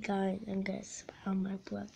Guys, I'm gonna spit on my blood.